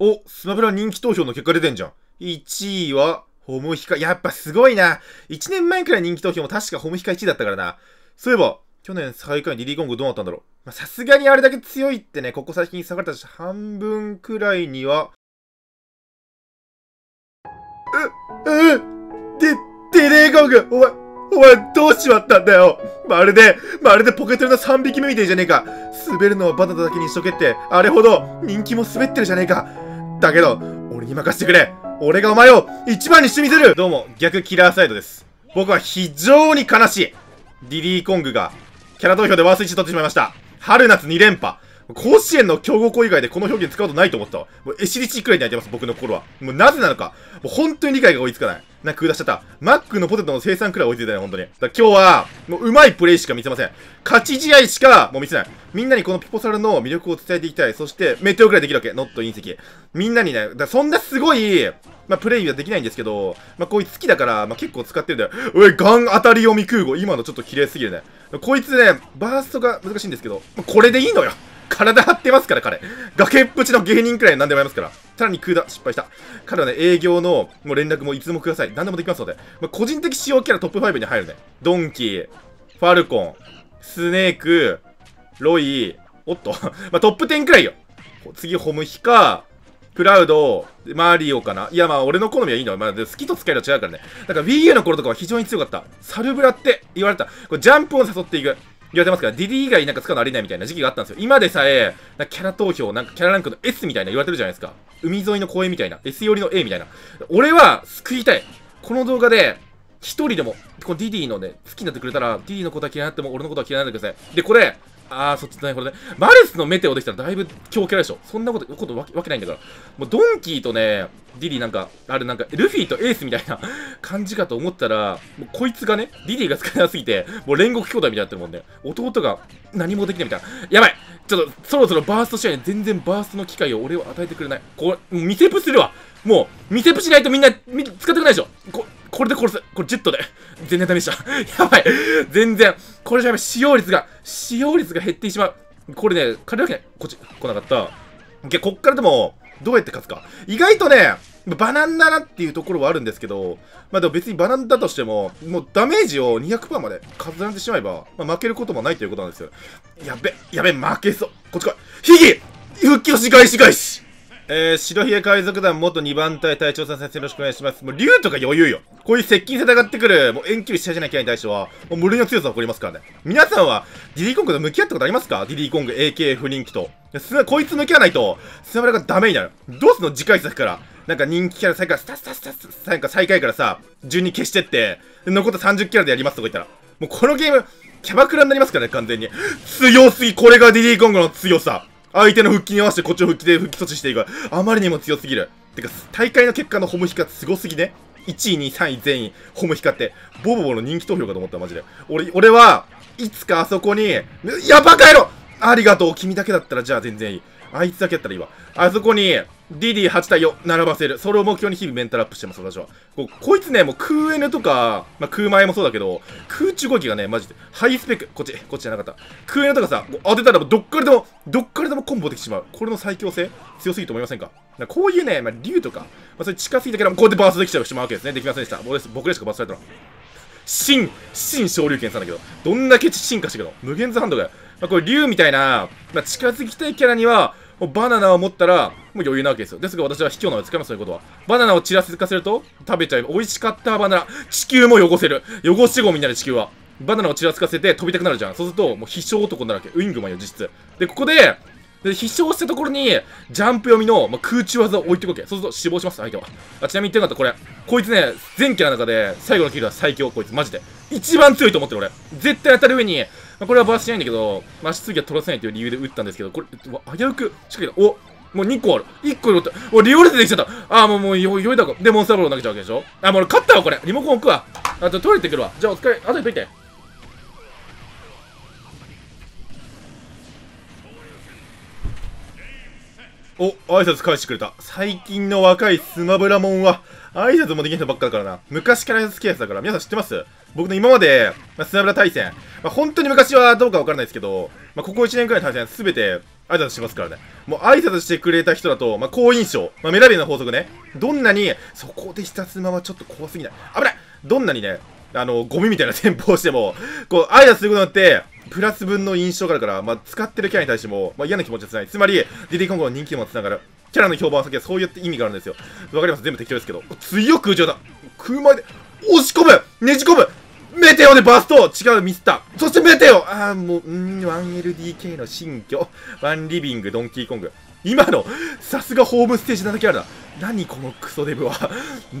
お、スマブラ人気投票の結果出てんじゃん。1位は、ホムヒカ。やっぱすごいな。1年前くらい人気投票も確かホムヒカ1位だったからな。そういえば、去年最下位リリーコングどうなったんだろう。さすがにあれだけ強いってね、ここ最近下がったし、半分くらいには、う、う、で、デレーゴング、お前、お前どうしまったんだよまるで、まるでポケトルの3匹目みたいじゃねえか滑るのはバナナだけにしとけって、あれほど人気も滑ってるじゃねえかだけど、俺に任せてくれ俺がお前を一番にしてみせるどうも、逆キラーサイドです。僕は非常に悲しいリリーコングが、キャラ投票でワース1取ってしまいました。春夏2連覇。甲子園の競合校以外でこの表現使うことないと思ったわ。もうエシリチくらいに泣いてます、僕の頃は。もうなぜなのか。もう本当に理解が追いつかない。なんか食い出しちゃった。マックのポテトの生産くらい追いついたよ、本当に。だ今日は、もううまいプレイしか見せません。勝ち試合しかもう見せない。みんなにこのピポサルの魅力を伝えていきたい。そして、メテオくらいできるわけ。ノット隕石。みんなにね、だそんなすごい、まあ、プレイはできないんですけど、まあ、こいつ好きだから、まあ、結構使ってるんだよ。おい、ガン当たり読み空母。今のちょっと綺麗すぎるね。こいつね、バーストが難しいんですけど、これでいいのよ。体張ってますから、彼。崖っぷちの芸人くらい何でもやりますから。さらに空打、失敗した。彼はね、営業のもう連絡もいつもください。何でもできますので。まあ、個人的使用キャラトップ5に入るね。ドンキー、ファルコン、スネーク、ロイ、おっとまあ、トップ10くらいよ。次、ホムヒか、クラウド、マリオかないや、まあ、俺の好みはいいの。まあ、好きと使いの違うからね。だから Wii U の頃とかは非常に強かった。サルブラって言われた。これジャンプを誘っていく。言われてますから、ディディ以外なんか使うのありないみたいな時期があったんですよ。今でさえ、キャラ投票、なんかキャラランクの S みたいな言われてるじゃないですか。海沿いの公園みたいな。S 寄りの A みたいな。俺は救いたい。この動画で、一人でも、このディディのね、好きになってくれたら、ディディのことは嫌いになっても俺のことは嫌いになってください。で、これ、あー、そっちだね、これね。マルスのメテオできたらだいぶ強キャラでしょ。そんなこと、ことわけないんだから。もうドンキーとね、ディディなんか、あれなんか、ルフィとエースみたいな感じかと思ったら、もうこいつがね、ディディが使いなすぎて、もう煉獄兄弟みたいになってるもんね。弟が何もできないみたいな。やばいちょっと、そろそろバースト試合に全然バーストの機会を俺を与えてくれない。これ、もう見せプするわ。もう、見せプしないとみんな、使ってくれないでしょ。ここれで殺す。これジェットで。全然ダメでした。やばい。全然。これじゃやばい。使用率が、使用率が減ってしまう。これね、彼だけこっち来なかった。で、こっからでも、どうやって勝つか。意外とね、バナナなっていうところはあるんですけど、まあでも別にバナナだとしても、もうダメージを200%まで数えてしまえば、まあ、負けることもないということなんですよ。やべ、やべ、負けそう。こっち来い。ヒギ復帰のし返し返しえー、白ひげ海賊団元2番隊隊長さん先生よろしくお願いします。もう、竜とか余裕よ。こういう接近戦ってくる、もう遠距離したじゃなきゃに対しては、もう無類の強さを誇りますからね。皆さんは、ディディコングと向き合ったことありますか？ディディコング AKF 人気と。すな、こいつ向き合わないと、スマブラがダメになる。どうすんの次回作から。なんか人気キャラ最下位、スタスタスタスタ、なんか最下位からさ、順に消してって、残った30キャラでやりますとか言ったら。もうこのゲーム、キャバクラになりますからね、完全に。強すぎ、これがディディコングの強さ。相手の復帰に合わせてこっちを復帰で復帰措置していく。あまりにも強すぎる。てか、大会の結果のホムヒカすごすぎね。1位、2位、3位全員、ホムヒカって、ボボボの人気投票かと思った、マジで。俺、俺は、いつかあそこに、や、バカ野郎ありがとう君だけだったら、じゃあ全然いい。あいつだけだったらいいわ。あそこに、ディディ8対4並ばせる。それを目標に日々メンタルアップしてます、私は。ここいつね、もう空 N とか、まあ、空前もそうだけど、空中攻撃がね、マジで、ハイスペック、こっち、こっちじゃなかった。空 N とかさ、当てたらどっからでも、どっからでもコンボできてしまう。これの最強性、強すぎと思いませんか？こういうね、まあ、竜とか、まあ、それ近すぎたけど、こうやってバーストできちゃうしまうわけですね。できませんでした。僕です僕でしかバーストされたの。新、新昇竜拳さんだけど、どんだけ進化してくの？無限図ハンドが、まあ、これ竜みたいな、まあ、近づきたいキャラには、もうバナナを持ったら、もう余裕なわけですよ。ですが私は卑怯なので使います、そういうことは。バナナを散らせかせると、食べちゃう。美味しかったバナナ。地球も汚せる。汚してごみになる地球は。バナナをちらつかせて飛びたくなるじゃん。そうすると、もう必勝男になるわけ。ウィングマンよ、実質。で、ここで、で、必勝したところに、ジャンプ読みの、まあ、空中技を置いておくわけ。そうすると死亡します、相手は。あちなみに言ってなかったこれ。こいつね、全キャラの中で、最後のキルは最強、こいつ。マジで。一番強いと思ってる、俺。絶対当たる上に、まあ、これはバーしないんだけど、まあ、質疑は取らせないという理由で打ったんですけど、これ、危うく、しっかり、おもう2個ある。1個よった。お、リオレスできちゃった。あー、もう、もう、よ、よいだか。で、モンスターボール投げちゃうわけでしょあ、もう俺勝ったわ、これ。リモコン置くわ。あと、トイレ行ってくるわ。じゃあ、お疲れ。後でといて。お、挨拶返してくれた。最近の若いスマブラモンは、挨拶もできない人ばっかだからな。昔から好きやつだから。皆さん知ってます？僕の今まで、まあ、スマブラ対戦、まあ、本当に昔はどうかわからないですけど、まあ、ここ1年くらいの対戦すべて、挨拶しますからね。もう挨拶してくれた人だと、まあ、好印象。まあ、メラビアの法則ね。どんなに、そこでしたすまはちょっと怖すぎない。危ないどんなにね、あの、ゴミみたいな戦法をしても、こう、挨拶することによって、プラス分の印象があるから、まあ、使ってるキャラに対しても、まあ、嫌な気持ちはつない。つまり、ディディコンゴの人気にもつながる。キャラの評判先はそういった意味があるんですよ。わかります？全部適当ですけど。強く空調だ車で、押し込むねじ込むメテオでバスト違う、ミスったそしてメテオあーもう、んー、1LDK の新居。ワンリビング、ドンキーコング。今の、さすがホームステージなだけあるな。何このクソデブは。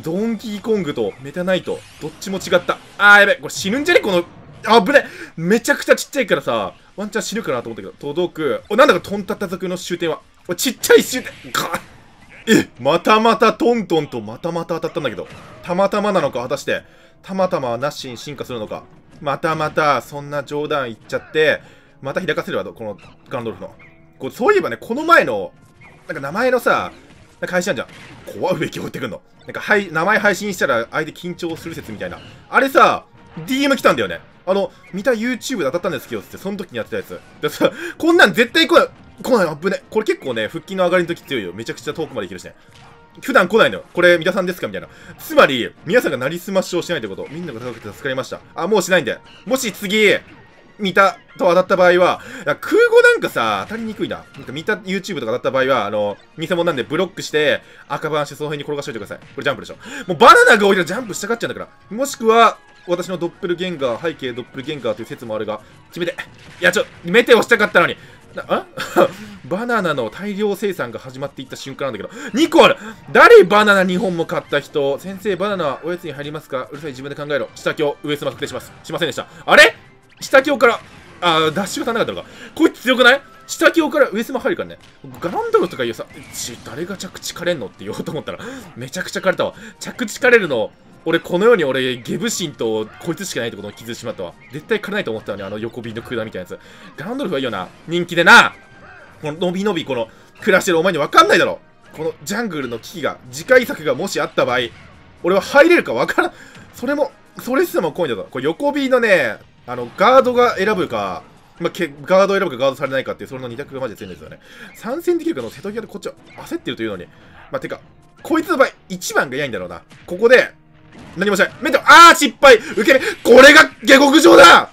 ドンキーコングとメタナイト。どっちも違った。あーやべ。これ死ぬんじゃね？この、あぶねめちゃくちゃちっちゃいからさ、ワンチャン死ぬかなと思ったけど、届く。お、なんだかトンタタ族の終点は。お、ちっちゃい終点。かえ、またまたトントンとまたまた当たったんだけど。たまたまなのか、果たして。たまたまはナッシに進化するのか。またまた、そんな冗談言っちゃって、また開かせるわ、このガンドルフの。こうそういえばね、この前の、なんか名前のさ、なんか配信あんじゃん。怖い植木置いてくんの。なんか、はい、名前配信したら相手緊張する説みたいな。あれさ、DM 来たんだよね。あの、見た YouTube で当たったんですけど、って、その時にやってたやつ。でさ、こんなん絶対来ない。来ない、あぶね。これ結構ね、腹筋の上がりの時強いよ。めちゃくちゃ遠くまでいけるしね。普段来ないのよ。これ、三田さんですかみたいな。つまり、皆さんがなりすましをしないってこと。みんなが高くて助かりました。あ、もうしないんで。もし次、見たと当たった場合は、空語なんかさ、当たりにくいな。なんか見た YouTube とか当たった場合は、あの、偽物なんでブロックして、赤番してその辺に転がしといてください。これジャンプでしょ。もうバナナが置いたらジャンプしたがっちゃうんだから。もしくは、私のドップルゲンガー、背景ドップルゲンガーという説もあるが、決めて。いや、ちょ、メテをしたかったのに。あ？バナナの大量生産が始まっていった瞬間なんだけど、2個ある誰バナナ2本も買った人？先生、バナナはおやつに入りますか？うるさい自分で考えろ。下京、上スマ確定します。しませんでした。あれ？下京から、あダッシュが足んなかったのか。こいつ強くない？下京から上スマ入るからね。ガランドルとか言うさ、ち、誰が着地かれんの？って言おうと思ったら、めちゃくちゃ枯れたわ。着地かれるの、俺この世に俺ゲブシンとこいつしかないってことに気づいてしまったわ。絶対枯れないと思ったのにあの横ビのクーダみたいなやつ。ガンドルフはいいよな。人気でな。こののびのびこの暮らしてるお前に分かんないだろ。このジャングルの危機が次回作がもしあった場合俺は入れるか分からん。それもそれすらもコインだぞ。これ横ビのねあのガードが選ぶかまあ、けガード選ぶかガードされないかっていうそれの2択がマジで強いんですよね。参戦できるかの瀬戸際でこっちは焦ってるというのに。まあてかこいつの場合1番がいないんだろうな。ここで何もしない。メンタル、あー失敗。受け身これが下克上だ。